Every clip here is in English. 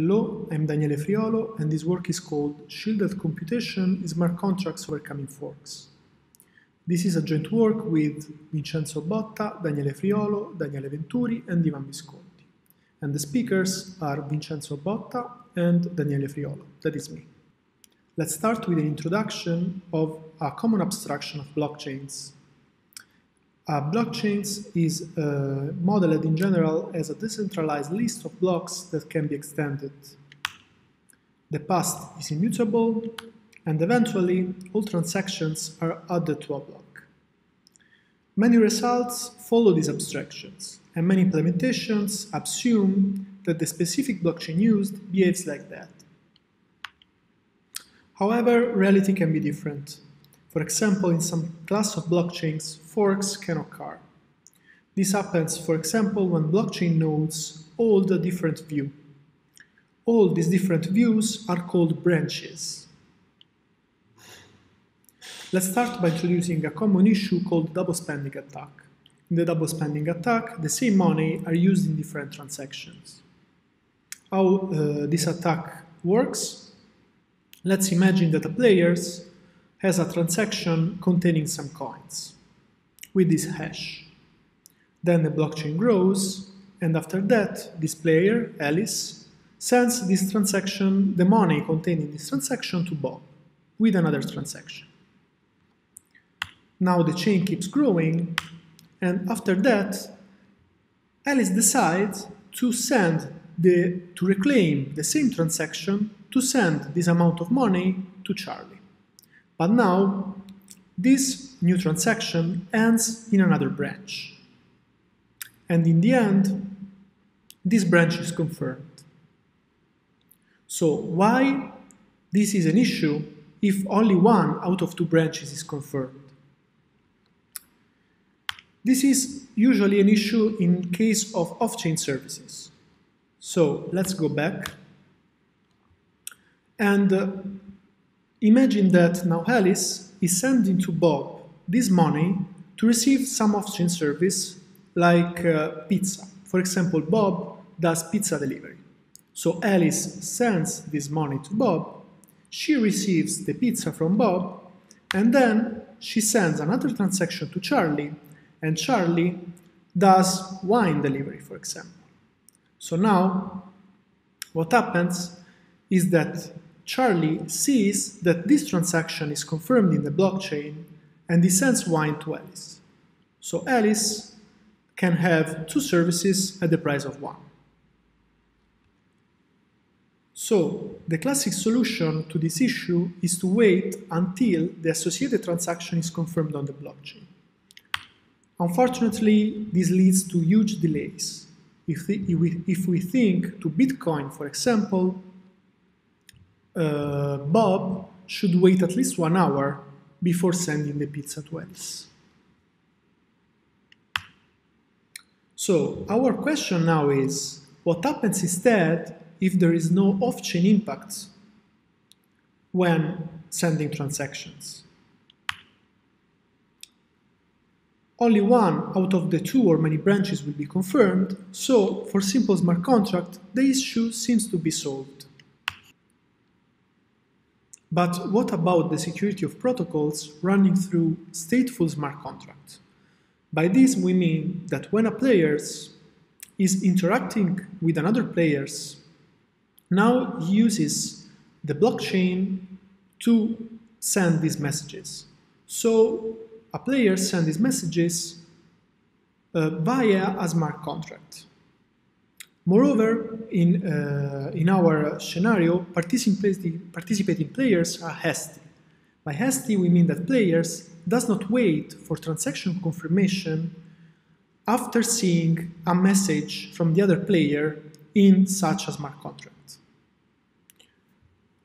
Hello, I'm Daniele Friolo, and this work is called Shielded Computation in Smart Contracts Overcoming Forks. This is a joint work with Vincenzo Botta, Daniele Friolo, Daniele Venturi, and Ivan Visconti. And the speakers are Vincenzo Botta and Daniele Friolo, that is me. Let's start with an introduction of a common abstraction of blockchains uh, blockchains is uh, modeled in general as a decentralized list of blocks that can be extended. The past is immutable, and eventually all transactions are added to a block. Many results follow these abstractions, and many implementations assume that the specific blockchain used behaves like that. However, reality can be different. For example, in some class of blockchains, forks can occur. This happens, for example, when blockchain nodes hold a different view. All these different views are called branches. Let's start by introducing a common issue called double spending attack. In the double spending attack, the same money are used in different transactions. How uh, this attack works? Let's imagine that the players has a transaction containing some coins with this hash. Then the blockchain grows, and after that, this player, Alice, sends this transaction, the money contained in this transaction to Bob with another transaction. Now the chain keeps growing, and after that, Alice decides to send the, to reclaim the same transaction to send this amount of money to Charlie. But now, this new transaction ends in another branch. And in the end, this branch is confirmed. So why this is an issue if only one out of two branches is confirmed? This is usually an issue in case of off-chain services. So let's go back. And uh, Imagine that now Alice is sending to Bob this money to receive some off-chain service like uh, pizza. For example, Bob does pizza delivery. So Alice sends this money to Bob, she receives the pizza from Bob, and then she sends another transaction to Charlie, and Charlie does wine delivery, for example. So now, what happens is that Charlie sees that this transaction is confirmed in the blockchain and he sends wine to Alice. So Alice can have two services at the price of one. So the classic solution to this issue is to wait until the associated transaction is confirmed on the blockchain. Unfortunately, this leads to huge delays. If, if we think to Bitcoin, for example, uh, Bob should wait at least one hour before sending the pizza to Alice. So our question now is, what happens instead if there is no off-chain impact when sending transactions? Only one out of the two or many branches will be confirmed, so for simple smart contract, the issue seems to be solved. But what about the security of protocols running through stateful smart contracts? By this we mean that when a player is interacting with another player, now he uses the blockchain to send these messages. So a player sends these messages uh, via a smart contract. Moreover, in, uh, in our scenario, participating, participating players are hasty. By hasty, we mean that players does not wait for transaction confirmation after seeing a message from the other player in such a smart contract.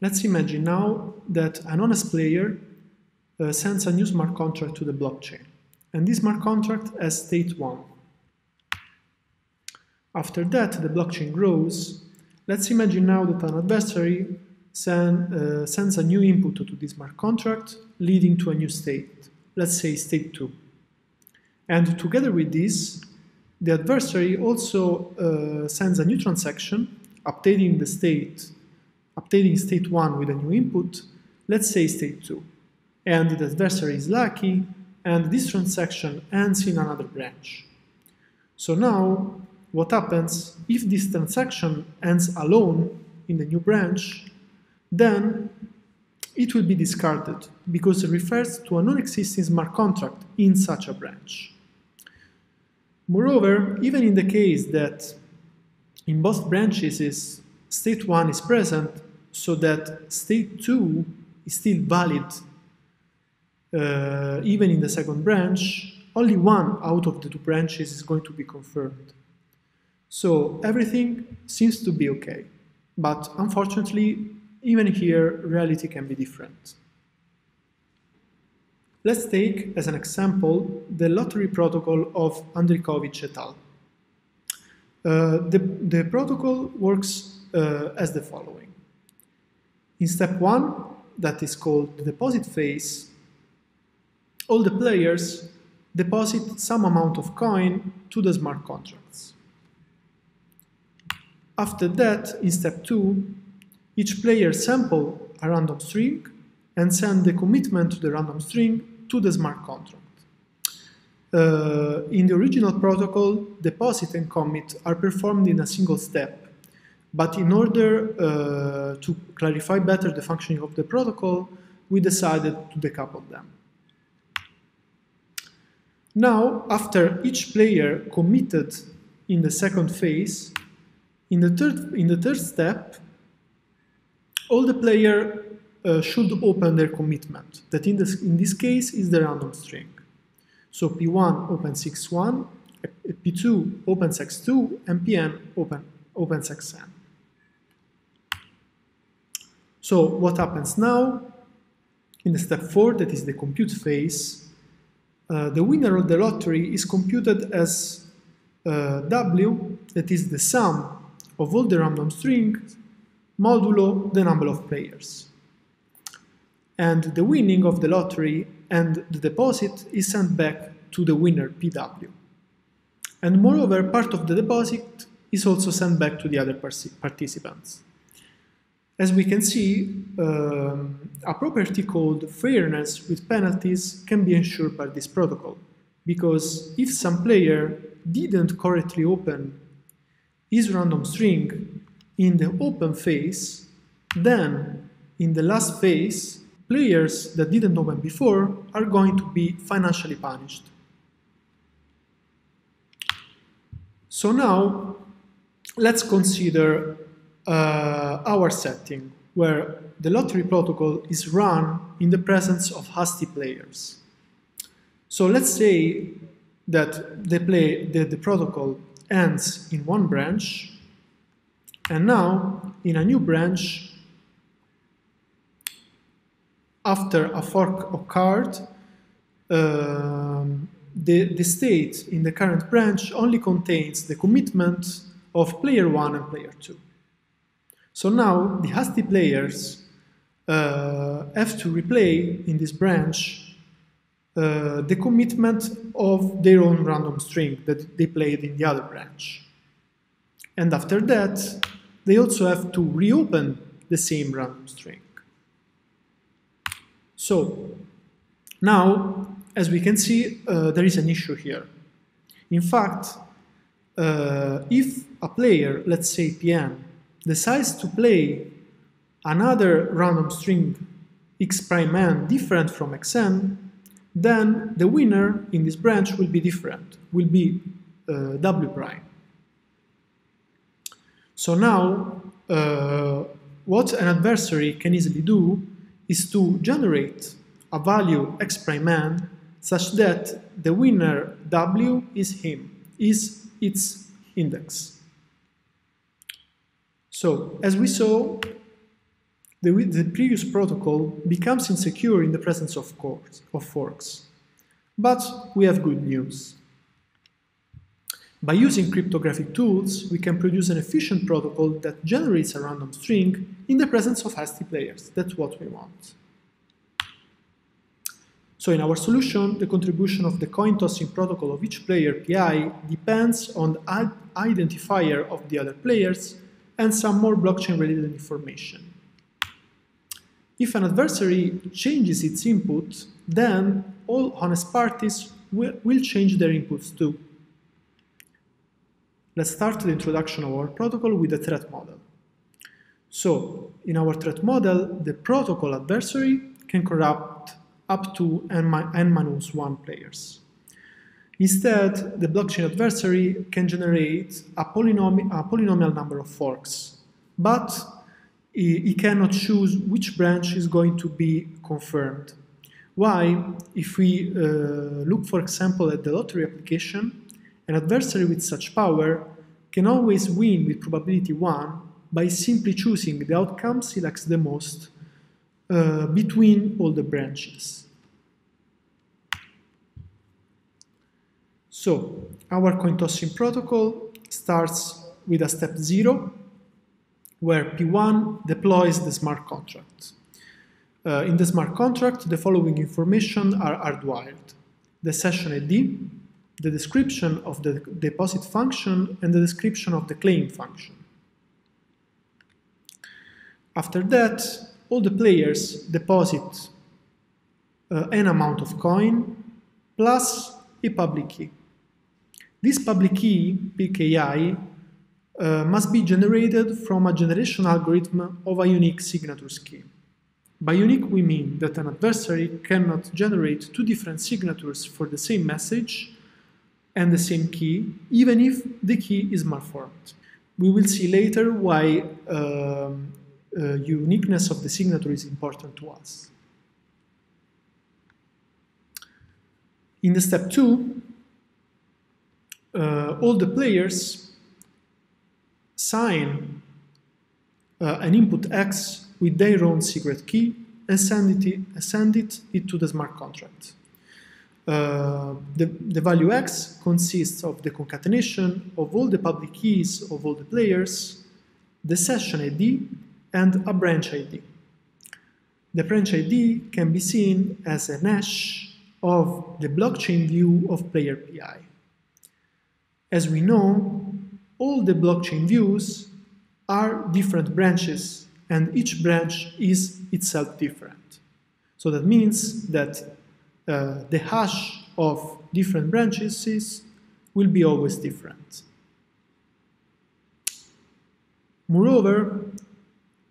Let's imagine now that an honest player uh, sends a new smart contract to the blockchain. And this smart contract has state 1. After that, the blockchain grows. Let's imagine now that an adversary send, uh, sends a new input to this smart contract, leading to a new state, let's say state 2. And together with this, the adversary also uh, sends a new transaction, updating the state, updating state 1 with a new input, let's say state 2, and the adversary is lucky, and this transaction ends in another branch. So now, what happens if this transaction ends alone in the new branch, then it will be discarded because it refers to a non-existing smart contract in such a branch. Moreover, even in the case that in both branches is state 1 is present, so that state 2 is still valid uh, even in the second branch, only one out of the two branches is going to be confirmed. So everything seems to be okay. But unfortunately, even here, reality can be different. Let's take as an example the lottery protocol of Andrychowicz et al. Uh, the, the protocol works uh, as the following. In step one, that is called the deposit phase, all the players deposit some amount of coin to the smart contracts. After that, in step two, each player sample a random string and send the commitment to the random string to the smart contract. Uh, in the original protocol, deposit and commit are performed in a single step, but in order uh, to clarify better the functioning of the protocol, we decided to decouple them. Now, after each player committed in the second phase, in the third, in the third step, all the player uh, should open their commitment, that in this, in this case is the random string. So P1 opens X1, P2 opens X2, and Pn open, opens Xn. So what happens now? In the step 4, that is the compute phase, uh, the winner of the lottery is computed as uh, W, that is the sum of all the random strings, modulo the number of players. And the winning of the lottery and the deposit is sent back to the winner, PW. And moreover, part of the deposit is also sent back to the other participants. As we can see, um, a property called fairness with penalties can be ensured by this protocol, because if some player didn't correctly open his random string in the open phase, then in the last phase, players that didn't open before are going to be financially punished. So now, let's consider uh, our setting, where the lottery protocol is run in the presence of hasty players. So let's say that the, play, the, the protocol ends in one branch, and now in a new branch, after a fork occurred, um, the, the state in the current branch only contains the commitment of player 1 and player 2. So now the hasty players uh, have to replay in this branch uh, the commitment of their own random string that they played in the other branch. And after that, they also have to reopen the same random string. So now, as we can see, uh, there is an issue here. In fact, uh, if a player, let's say Pn, decides to play another random string x prime n different from xn, then the winner in this branch will be different, will be uh, w prime. So now, uh, what an adversary can easily do is to generate a value x prime n such that the winner w is him, is its index. So, as we saw, the, the previous protocol becomes insecure in the presence of, cores, of forks. But we have good news. By using cryptographic tools, we can produce an efficient protocol that generates a random string in the presence of hasty players. That's what we want. So in our solution, the contribution of the coin tossing protocol of each player PI depends on the identifier of the other players and some more blockchain-related information. If an adversary changes its input, then all honest parties will, change their inputs too. Let's start the introduction of our protocol with the threat model. So, in our threat model, the protocol adversary can corrupt up to n-1 players. Instead, the blockchain adversary can generate a, polynom a polynomial number of forks, but he cannot choose which branch is going to be confirmed. Why? If we uh, look, for example, at the lottery application, an adversary with such power can always win with probability 1 by simply choosing the outcomes outcome selects the most uh, between all the branches. So, our coin tossing protocol starts with a step 0, where P1 deploys the smart contract. Uh, in the smart contract, the following information are hardwired. The session ID, the description of the deposit function, and the description of the claim function. After that, all the players deposit uh, an amount of coin plus a public key. This public key, PKI, uh, must be generated from a generation algorithm of a unique signature scheme. By unique, we mean that an adversary cannot generate two different signatures for the same message and the same key, even if the key is malformed. We will see later why um, uh, uniqueness of the signature is important to us. In the step two, uh, all the players sign uh, an input X with their own secret key and send it, send it, it to the smart contract. Uh, the, the value X consists of the concatenation of all the public keys of all the players, the session ID, and a branch ID. The branch ID can be seen as an hash of the blockchain view of player PI. As we know, all the blockchain views are different branches and each branch is itself different. So that means that uh, the hash of different branches is, will be always different. Moreover,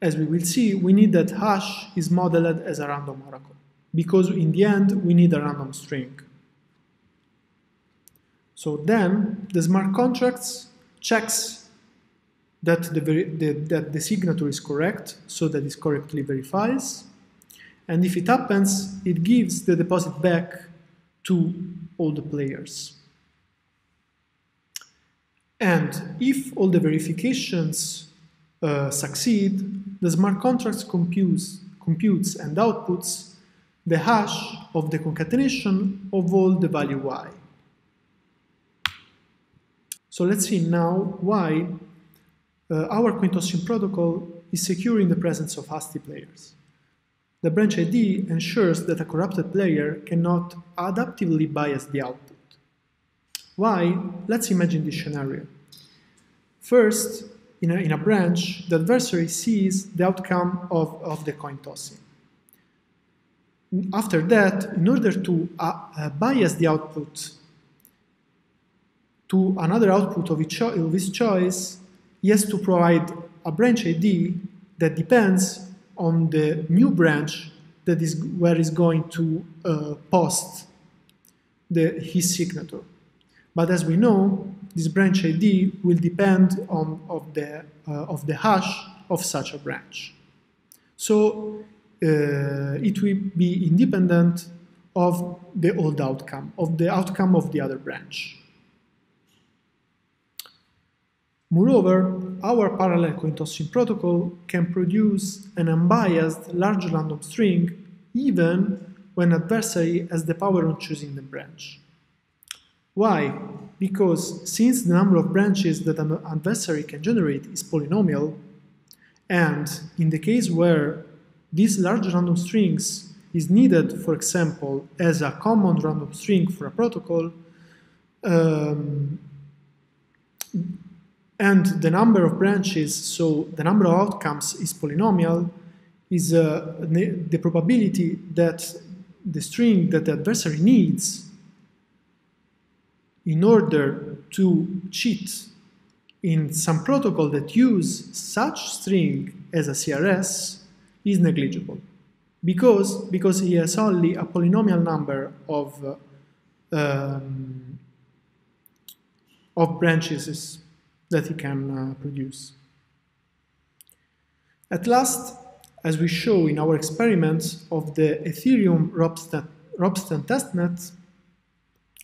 as we will see, we need that hash is modeled as a random oracle, because in the end, we need a random string. So then, the smart contracts checks that the, the, that the signature is correct, so that it correctly verifies, and if it happens, it gives the deposit back to all the players. And if all the verifications uh, succeed, the smart contracts computes, computes and outputs the hash of the concatenation of all the value y. So let's see now why uh, our coin tossing protocol is secure in the presence of hasty players. The branch ID ensures that a corrupted player cannot adaptively bias the output. Why? Let's imagine this scenario. First, in a, in a branch, the adversary sees the outcome of, of the coin tossing. After that, in order to uh, uh, bias the output to another output of, of his choice, he has to provide a branch ID that depends on the new branch that is where he's going to uh, post the, his signature. But as we know, this branch ID will depend on of the, uh, of the hash of such a branch. So uh, it will be independent of the old outcome, of the outcome of the other branch. Moreover, our parallel coin tossing protocol can produce an unbiased large random string even when adversary has the power on choosing the branch. Why? Because since the number of branches that an adversary can generate is polynomial, and in the case where these large random strings is needed, for example, as a common random string for a protocol, um, and the number of branches, so the number of outcomes is polynomial, is uh, the probability that the string that the adversary needs in order to cheat in some protocol that use such string as a CRS is negligible. Because, because he has only a polynomial number of, uh, um, of branches that he can uh, produce. At last, as we show in our experiments of the Ethereum Ropsten testnet,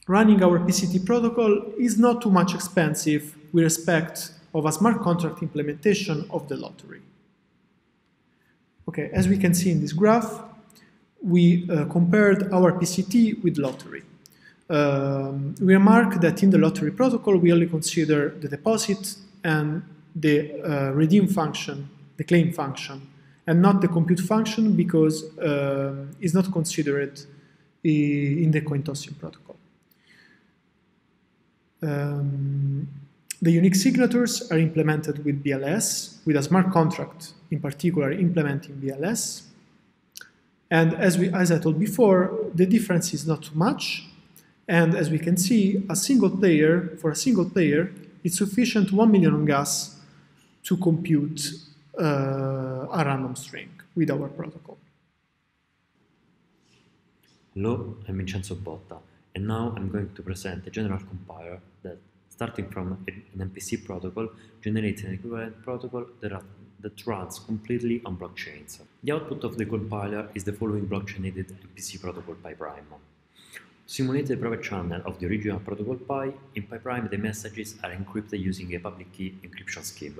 running our PCT protocol is not too much expensive with respect of a smart contract implementation of the lottery. Okay, as we can see in this graph, we uh, compared our PCT with lottery. Um, we remark that in the lottery protocol, we only consider the deposit and the uh, redeem function, the claim function, and not the compute function because uh, it's not considered in the coin tossing protocol. Um, the unique signatures are implemented with BLS, with a smart contract in particular implementing BLS. And as, we, as I told before, the difference is not too much. And as we can see, a single player, for a single player, it's sufficient 1 million on gas to compute uh, a random string with our protocol. Hello, I'm Vincenzo Botta, and now I'm going to present a general compiler that starting from an MPC protocol, generates an equivalent protocol that, runs completely on blockchains. The output of the compiler is the following blockchain-aided MPC protocol Pi prime. To simulate the private channel of the original protocol Pi, in Pi prime the messages are encrypted using a public key encryption scheme.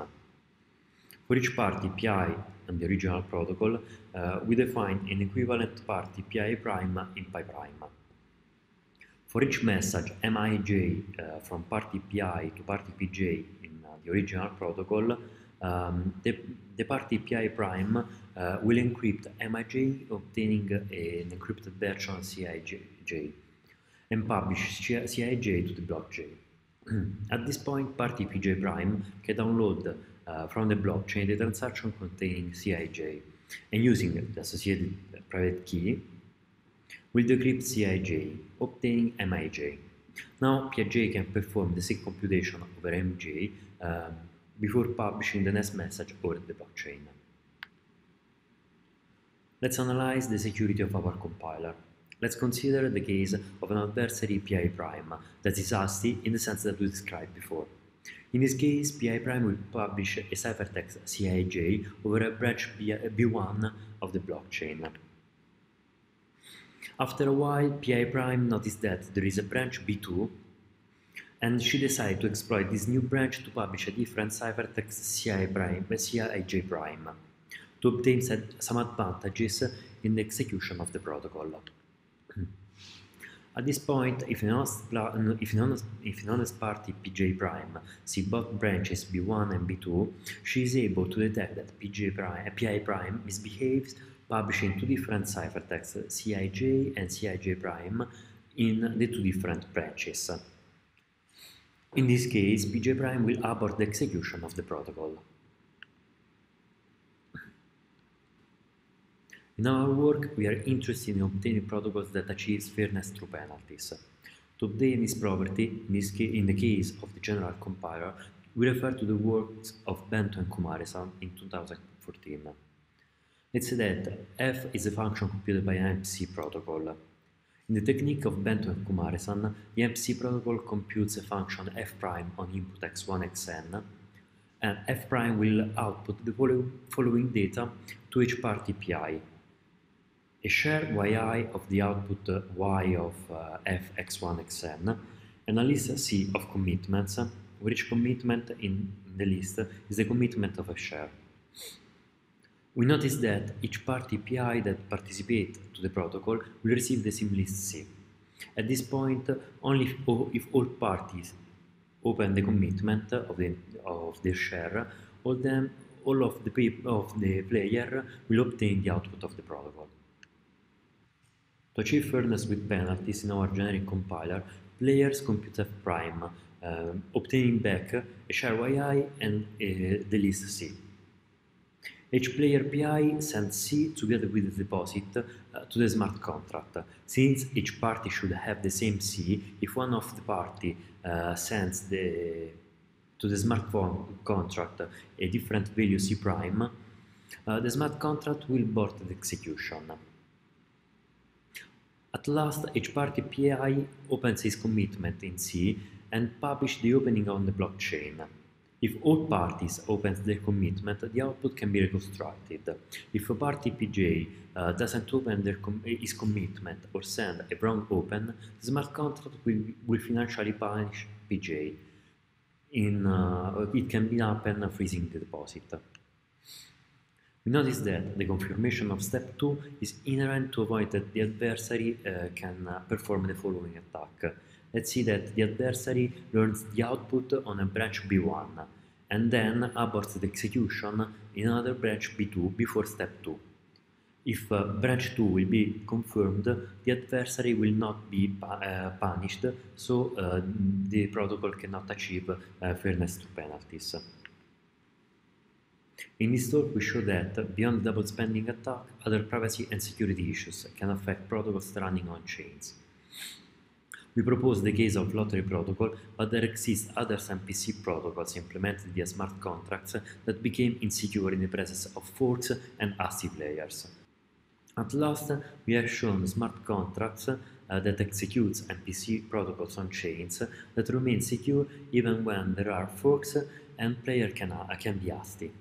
For each party PI and the original protocol, uh, we define an equivalent party PI prime in Pi prime. For each message MIJ uh, from party PI to party PJ in uh, the original protocol, um, the, the, party PI prime uh, will encrypt MIJ, obtaining an encrypted version CIJ, and publish CIJ to the blockchain. At this point, party PJ prime can download uh, from the blockchain the transaction containing CIJ, and using the associated private key, will decrypt CIJ, obtaining MIJ. Now PJ can perform the same computation over MJ um, before publishing the next message over the blockchain. Let's analyze the security of our compiler. Let's consider the case of an adversary PI prime that is hasty in the sense that we described before. In this case, PI prime will publish a ciphertext CIJ over a branch B1 of the blockchain. After a while, PI Prime noticed that there is a branch B2 and she decided to exploit this new branch to publish a different ciphertext CI prime, CIJ prime to obtain some advantages in the execution of the protocol. At this point, if an honest, if an honest, if an honest party PJ prime see both branches B1 and B2, she is able to detect that PJ prime, PI prime misbehaves publishing two different ciphertexts, CIJ and CIJ prime, in the two different branches. In this case, PJ prime will abort the execution of the protocol. In our work, we are interested in obtaining protocols that achieve fairness through penalties. To obtain this property, in, the case of the general compiler, we refer to the works of Bentov and Kumaresan in 2014. Let's say that f is a function computed by an MPC protocol. In the technique of Bentov and Kumaresan, the MPC protocol computes a function f prime on input x1 xn, and f prime will output the following data to each party pi. A share yi of the output y of uh, f x1 xn, and a list c of commitments, where each commitment in the list is the commitment of a share. We notice that each party PI that participates to the protocol will receive the same list C. At this point, only if, if all parties open the commitment of, the, of their share, all, them, all of, the, of the player will obtain the output of the protocol. To achieve fairness with penalties in our generic compiler, players compute f prime um, obtaining back a share yi and uh, the list c. Each player PI sends C together with the deposit uh, to the smart contract. Since each party should have the same C, if one of the party uh, sends the, to the smart contract a different value C prime, uh, the smart contract will abort the execution. At last, each party PI opens his commitment in C and publishes the opening on the blockchain. If all parties open their commitment, the output can be reconstructed. If a party PJ uh, doesn't open com his commitment or send a wrong open, the smart contract will, will financially punish PJ. In, uh, it can be happen freezing the deposit. We notice that the confirmation of step 2 is inherent to avoid that the adversary uh, can uh, perform the following attack. Let's see that the adversary learns the output on a branch B1 and then aborts the execution in another branch B2 before step 2. If uh, branch 2 will be confirmed, the adversary will not be uh, punished, so uh, the protocol cannot achieve uh, fairness to penalties. In this talk, we show that, beyond double spending attack, other privacy and security issues can affect protocols running on chains. We propose the case of lottery protocol, but there exist other MPC protocols implemented via smart contracts that became insecure in the presence of forks and hasty layers. At last, we have shown smart contracts uh, that executes MPC protocols on chains that remain secure even when there are forks and player can, uh, can be hasty.